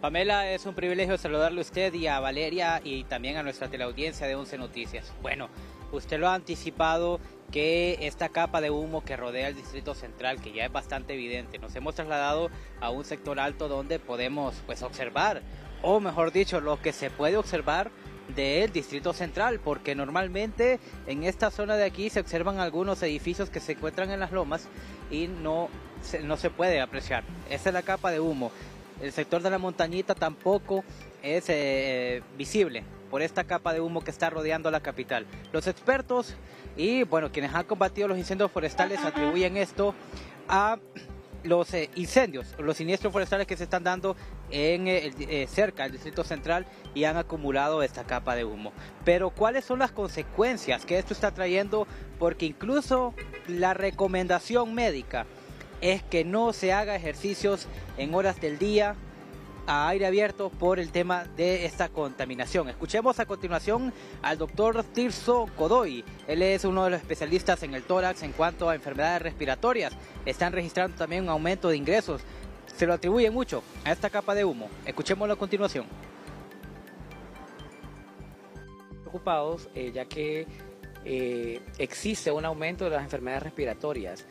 Pamela, es un privilegio saludarle a usted y a Valeria y también a nuestra teleaudiencia de Once Noticias. Bueno, usted lo ha anticipado que esta capa de humo que rodea el Distrito Central, que ya es bastante evidente, nos hemos trasladado a un sector alto donde podemos pues observar, o mejor dicho, lo que se puede observar del Distrito Central, porque normalmente en esta zona de aquí se observan algunos edificios que se encuentran en las lomas y no no se puede apreciar. Esa es la capa de humo. El sector de la montañita tampoco es eh, visible por esta capa de humo que está rodeando la capital. Los expertos y bueno, quienes han combatido los incendios forestales atribuyen esto a los eh, incendios, los siniestros forestales que se están dando en eh, cerca del distrito central y han acumulado esta capa de humo. Pero ¿cuáles son las consecuencias que esto está trayendo? Porque incluso la recomendación médica es que no se haga ejercicios en horas del día a aire abierto por el tema de esta contaminación. Escuchemos a continuación al doctor Tirso Godoy. Él es uno de los especialistas en el tórax en cuanto a enfermedades respiratorias. Están registrando también un aumento de ingresos. Se lo atribuye mucho a esta capa de humo. Escuchémoslo a continuación. Preocupados eh, ya que eh, existe un aumento de las enfermedades respiratorias.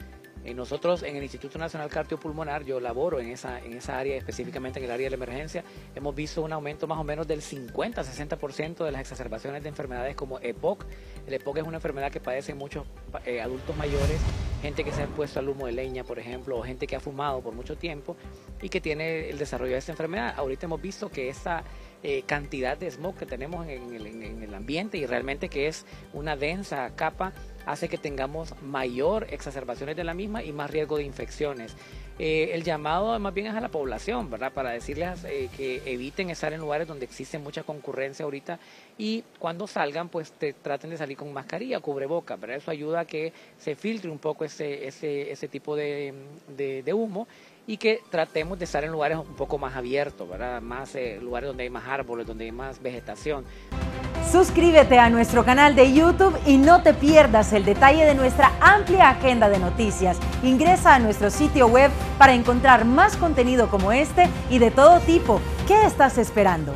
Eh, nosotros en el Instituto Nacional Cardiopulmonar, yo laboro en esa, en esa área, específicamente en el área de la emergencia, hemos visto un aumento más o menos del 50-60% de las exacerbaciones de enfermedades como EPOC. El EPOC es una enfermedad que padecen muchos eh, adultos mayores, gente que se ha expuesto al humo de leña, por ejemplo, o gente que ha fumado por mucho tiempo y que tiene el desarrollo de esta enfermedad. Ahorita hemos visto que esta eh, cantidad de smog que tenemos en el, en el ambiente y realmente que es una densa capa hace que tengamos mayor exacerbaciones de la misma y más riesgo de infecciones. Eh, el llamado más bien es a la población, ¿verdad? Para decirles eh, que eviten estar en lugares donde existe mucha concurrencia ahorita y cuando salgan, pues traten de salir con mascarilla, cubreboca, ¿verdad? Eso ayuda a que se filtre un poco ese, ese, ese tipo de, de, humo y que tratemos de estar en lugares un poco más abiertos, ¿verdad? Más eh, lugares donde hay más árboles, donde hay más vegetación. Suscríbete a nuestro canal de YouTube y no te pierdas el detalle de nuestra amplia agenda de noticias. Ingresa a nuestro sitio web para encontrar más contenido como este y de todo tipo. ¿Qué estás esperando?